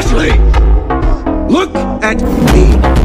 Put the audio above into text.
Ashley! Look at me!